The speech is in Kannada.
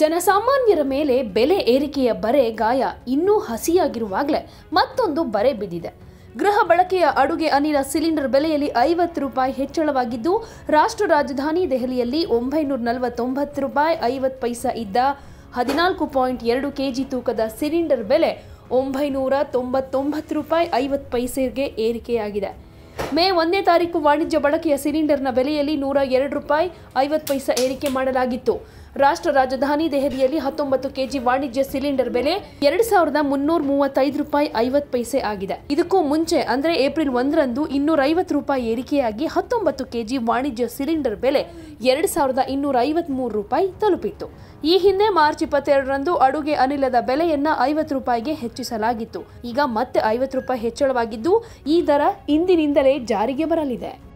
ಜನಸಾಮಾನ್ಯರ ಮೇಲೆ ಬೆಲೆ ಏರಿಕೆಯ ಬರೆ ಗಾಯ ಇನ್ನೂ ಹಸಿಯಾಗಿರುವಾಗಲೇ ಮತ್ತೊಂದು ಬರೆ ಬಿದ್ದಿದೆ. ಗೃಹ ಬಳಕೆಯ ಅಡುಗೆ ಅನಿಲ ಸಿಲಿಂಡರ್ ಬೆಲೆಯಲ್ಲಿ ಐವತ್ತು ರೂಪಾಯಿ ಹೆಚ್ಚಳವಾಗಿದ್ದು, ರಾಷ್ಟ್ರ ರಾಜಧಾನಿ ದೆಹಲಿಯಲ್ಲಿ ಒಂಬೈನೂರ ನಲವತ್ತೊಂಬತ್ತು ರೂಪಾಯಿ ಐವತ್ತು ಪೈಸಾ ಇದ್ದ ಹದಿನಾಲ್ಕು ಪಾಯಿಂಟ್ ಎರಡು ಕೆಜಿ ತೂಕದ ಸಿಲಿಂಡರ್ ಬೆಲೆ ಒಂಬೈನೂರ ತೊಂಬತ್ತೊಂಬತ್ತು ರೂಪಾಯಿ ಐವತ್ತು ಪೈಸೆಗೆ ಏರಿಕೆಯಾಗಿದೆ. ಮೇ ಒಂದನೇ ತಾರೀಕು ವಾಣಿಜ್ಯ ಬಳಕೆಯ ಸಿಲಿಂಡರ್ನ ಬೆಲೆಯಲ್ಲಿ ನೂರ ಎರಡು ರೂಪಾಯಿ ಐವತ್ತು ಪೈಸಾ ಏರಿಕೆ ಮಾಡಲಾಗಿತ್ತು. ರಾಷ್ಟ್ರ ರಾಜಧಾನಿ ದೆಹಲಿಯಲ್ಲಿ ಹತ್ತೊಂಬತ್ತು ಕೆಜಿ ವಾಣಿಜ್ಯ ಸಿಲಿಂಡರ್ ಬೆಲೆ ಎರಡು ಸಾವಿರದ ಮುನ್ನೂರ ಮೂವತ್ತೈದು ರೂಪಾಯಿ ಐವತ್ತು ಪೈಸೆ ಆಗಿದೆ. ಇದಕ್ಕೂ ಮುಂಚೆ ಅಂದ್ರೆ ಏಪ್ರಿಲ್ ಒಂದರಂದು ಇನ್ನೂರ ಐವತ್ತು ರೂಪಾಯಿ ಏರಿಕೆಯಾಗಿ ಹತ್ತೊಂಬತ್ತು ಕೆಜಿ ವಾಣಿಜ್ಯ ಸಿಲಿಂಡರ್ ಬೆಲೆ ಎರಡು ಸಾವಿರದ ಇನ್ನೂರ ಐವತ್ಮೂರು ರೂಪಾಯಿ ತಲುಪಿತ್ತು. ಈ ಹಿಂದೆ ಮಾರ್ಚ್ ಇಪ್ಪತ್ತೆರಡರಂದು ಅಡುಗೆ ಅನಿಲದ ಬೆಲೆಯನ್ನ ಐವತ್ತು ರೂಪಾಯಿಗೆ ಹೆಚ್ಚಿಸಲಾಗಿತ್ತು. ಈಗ ಮತ್ತೆ ಐವತ್ತು ರೂಪಾಯಿ ಹೆಚ್ಚಳವಾಗಿದ್ದು ಈ ದರ ಇಂದಿನಿಂದಲೇ ಜಾರಿಗೆ ಬರಲಿದೆ.